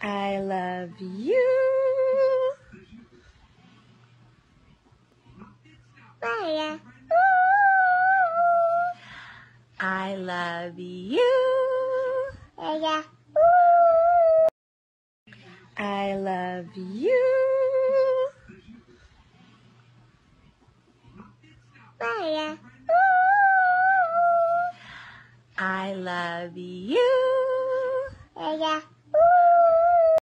I love you. Maya. I love you. Maya. I love you. I love you. Maya.